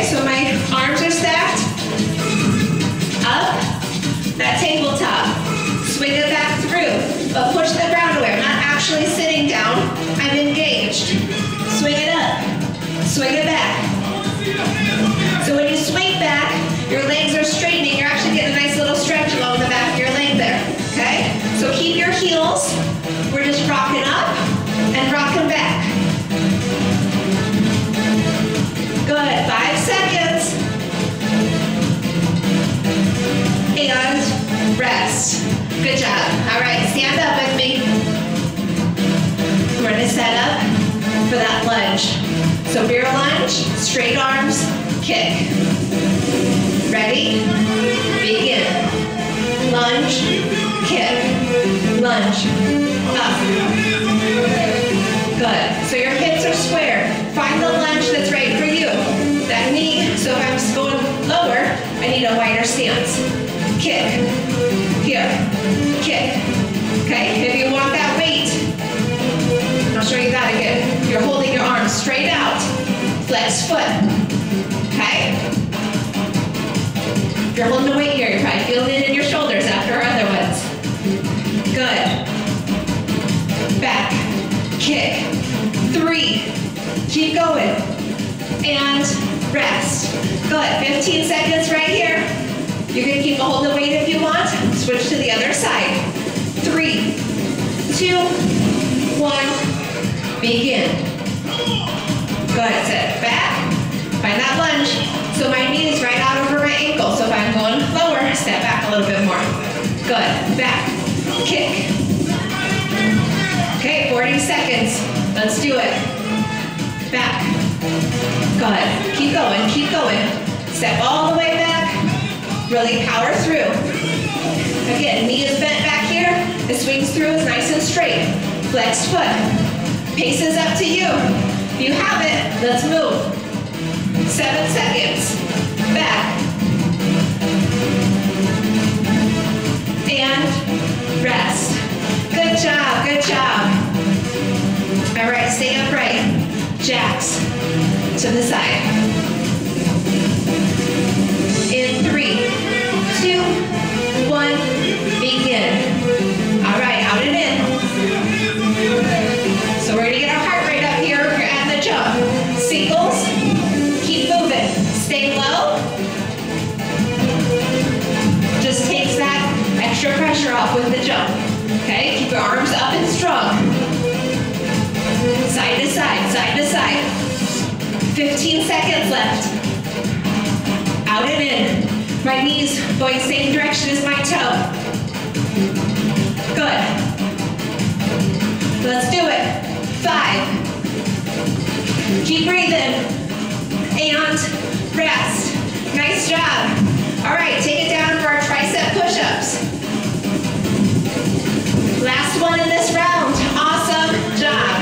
So my arms are stacked. Up, that tabletop. Swing it back through, but push the ground away. I'm not actually sitting down, I'm engaged. Swing it up, swing it back. Lunge. So rear lunge, straight arms, kick. Ready? Begin. Lunge, kick, lunge, up. Good. So your hips are square. Find the lunge that's right for you. That knee, so if I'm going lower, I need a wider stance. Holding the weight here, probably feeling it in your shoulders after our other ones. Good. Back. Kick. Three. Keep going. And rest. Good. 15 seconds right here. You can keep a hold of weight if you want. Switch to the other side. Three, two, one, begin. Good. Sit back. Find that lunge. So my knee is right out over my ankle. So if I'm going lower, step back a little bit more. Good. Back. Kick. Okay, 40 seconds. Let's do it. Back. Good. Keep going, keep going. Step all the way back. Really power through. Again, knee is bent back here. It swings through, it's nice and straight. Flexed foot. Pace is up to you. If you have it, let's move. Seven seconds. Back. And rest. Good job, good job. All right, stay upright. Jacks to the side. In three, 15 seconds left. Out and in. My knees going same direction as my toe. Good. Let's do it. Five. Keep breathing. And rest. Nice job. All right, take it down for our tricep push-ups. Last one in this round. Awesome job.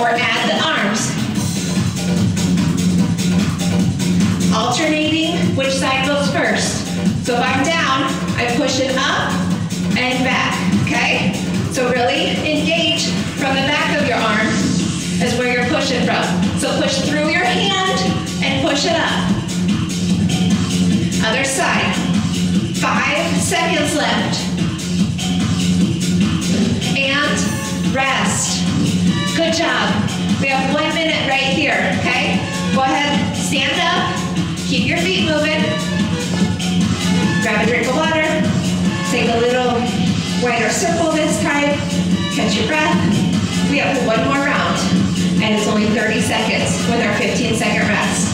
Or add the arms. Alternating which side goes first. So if I'm down, I push it up and back, okay? So really engage from the back of your arm is where you're pushing from. So push through your hand and push it up. Other side. Five seconds left. And rest. Good job. We have one minute right here, okay? Go ahead, stand up, keep your feet moving. Grab a drink of water, take a little wider circle this time, catch your breath. We have one more round, and it's only 30 seconds with our 15 second rest.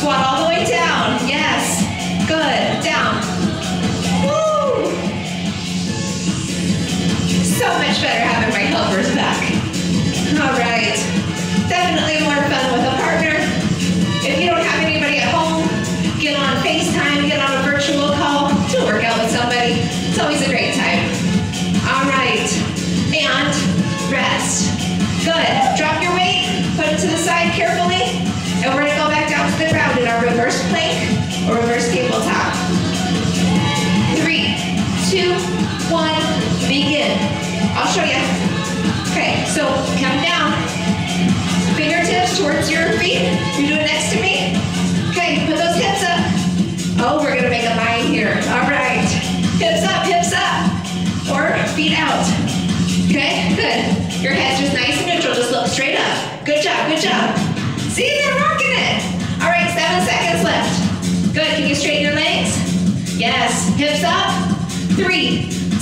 Squat all the way down. Yes. Good. Down. Woo! So much better having my helpers back. All right. Definitely more fun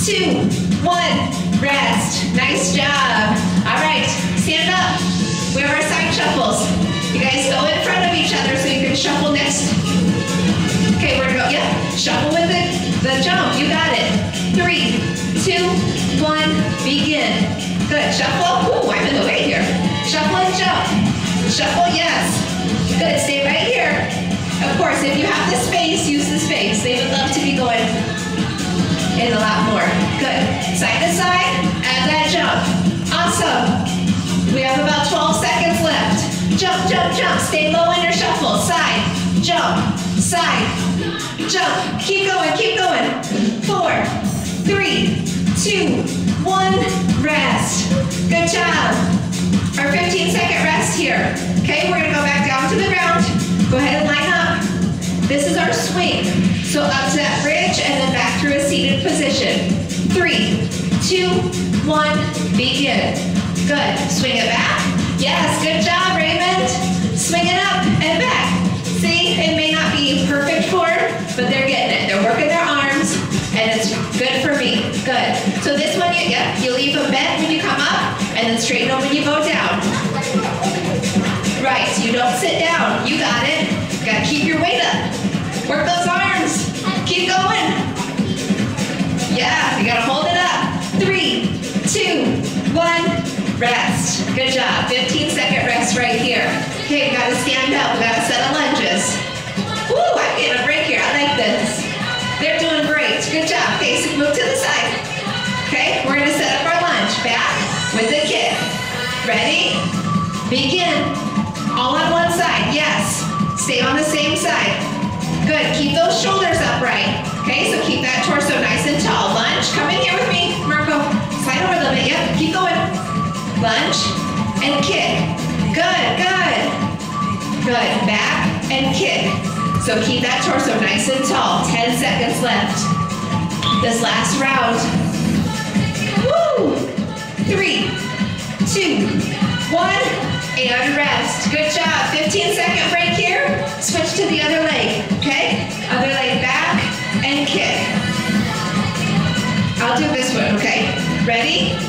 two, one, rest. Nice job. All right, stand up. We have our side shuffles. You guys go in front of each other so you can shuffle next. Okay, we're gonna go, yeah, shuffle with it. The jump, you got it. Three, two, one, begin. Good, shuffle. Ooh, I'm in the way here. Shuffle and jump. Shuffle, yes. Good, stay right here. Of course, if you have the space, use the space. They would love to be going in a lot more. Good. Side to side, add that jump. Awesome. We have about 12 seconds left. Jump, jump, jump. Stay low in your shuffle. Side, jump, side, jump. Keep going, keep going. Four, three, two, one, rest. Good job. Our 15 second rest here. Okay, we're gonna go back down to the ground. Go ahead and line up. This is our swing. So up to that bridge and then back through a seated position. Three, two, one, begin. Good. Swing it back. Yes, good job, Raymond. Swing it up and back. See, it may not be perfect form, but they're getting it. They're working their arms, and it's good for me. Good. So this one, you, you leave them bent when you come up, and then straighten them when you go down. Right, you don't sit down. You got it. You Gotta keep your weight up. Work those arms. Keep going. Yeah, you gotta hold it up. Three, two, one, rest. Good job. 15 second rest right here. Okay, we gotta stand up. We got a set of lunges. Woo, I'm getting a break here. I like this. They're doing great. Good job. Okay, so move to the side. Okay, we're gonna set up our lunge. Back with the kick. Ready? Begin. All on one side. Yes. Stay on the same side. Good. Keep those shoulders upright. Okay, so keep that torso nice and tall. Lunge. Come in here with me, Marco. Slide over a little bit. Yep. Keep going. Lunge and kick. Good. Good. Good. Back and kick. So keep that torso nice and tall. 10 seconds left. This last round. Woo! Three, two, one, and rest. Good job. 15 second break here. Switch to the other leg, okay? Other leg back and kick. I'll do this one, okay? Ready?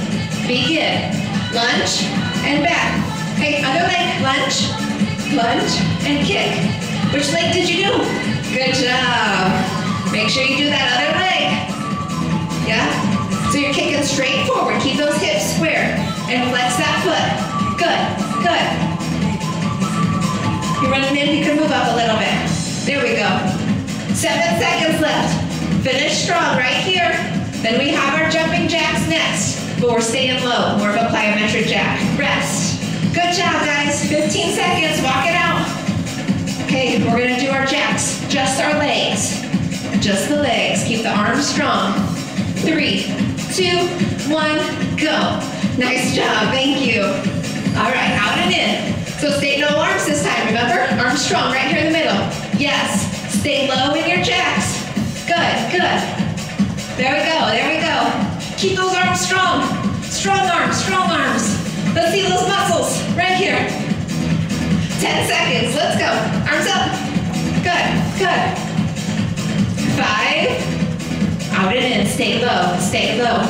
Begin. Lunge and back. Okay, other leg, lunge, lunge, and kick. Which leg did you do? Good job. Make sure you do that other leg. Yeah? So you're kicking straight forward. Keep those hips square and flex that foot. Good, good. You're running in, you can move up a little bit. There we go. Seven seconds left. Finish strong right here. Then we have our jumping jacks next, but we're staying low, more of a plyometric jack. Rest. Good job, guys. 15 seconds, walk it out. Okay, we're gonna do our jacks, just our legs. Just the legs, keep the arms strong. Three, two, one, go. Nice job, thank you. All right, out and in. So stay no arms this time, remember? Arms strong, right here in the middle. Yes, stay low in your jacks. Good, good. There we go, there we go. Keep those arms strong. Strong arms, strong arms. Let's see those muscles, right here. 10 seconds, let's go. Arms up. Good, good. Five, out and in, stay low, stay low.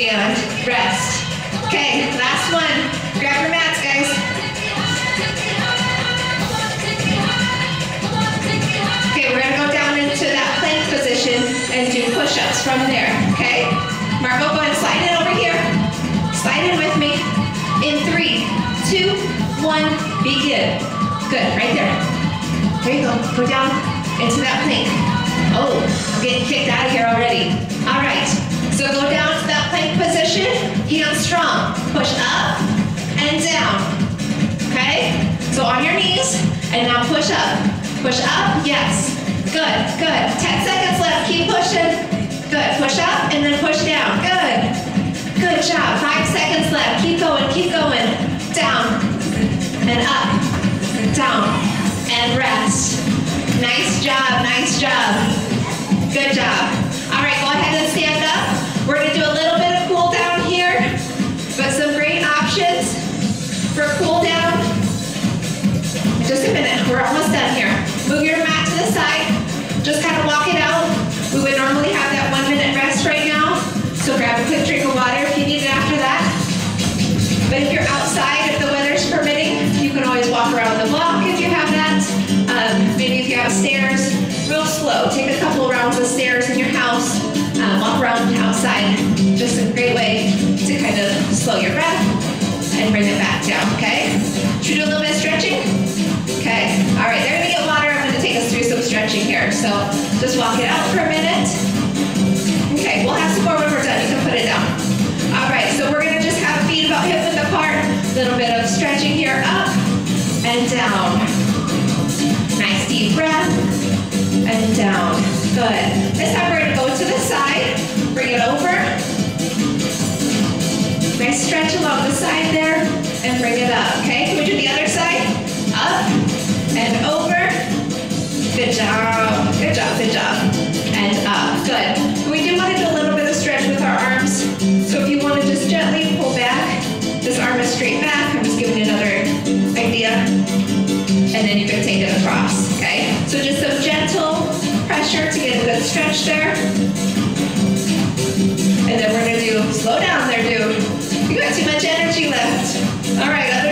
And rest. Okay, last one. Grab your mats, push-ups from there, okay? Marco, go ahead slide it over here. Slide in with me. In three, two, one, begin. Good, right there. There you go, go down into that plank. Oh, I'm getting kicked out of here already. All right, so go down to that plank position, hands strong. Push up and down, okay? So on your knees, and now push up. Push up, yes. Good, good. 10 seconds left, keep pushing. Good, push up and then push down, good. Good job, five seconds left, keep going, keep going. Down, and up, down, and rest. Nice job, nice job. Good job. All right, go ahead and stand up. We're gonna do a little bit of cool down here, but some great options for cool down. Just a minute, we're almost done here. Move your to side. Just kind of walk it out. We would normally have that one minute rest right now. So grab a quick drink of water if you need it after that. But if you're outside, if the weather's permitting, you can always walk around the block if you have that. Um, maybe if you have stairs, real slow. Take a couple rounds of stairs in your house. Um, walk around outside. Just a great way to kind of slow your breath and bring it back So just walk it out for a minute. Okay, we'll have some more when we're done. You can put it down. All right, so we're gonna just have feet about hip width apart. Little bit of stretching here, up and down. Nice deep breath and down. Good. This time we're gonna go to the side, bring it over. Nice stretch along the side there and bring it up. Okay, can we do the other side? Up and over. Good job. Good job. Good job. And up. Good. We do want to do a little bit of stretch with our arms. So if you want to just gently pull back, this arm is straight back. I'm just giving you another idea. And then you can take it across. Okay. So just some gentle pressure to get a good stretch there. And then we're gonna do, slow down there, dude. You got too much energy left. All right,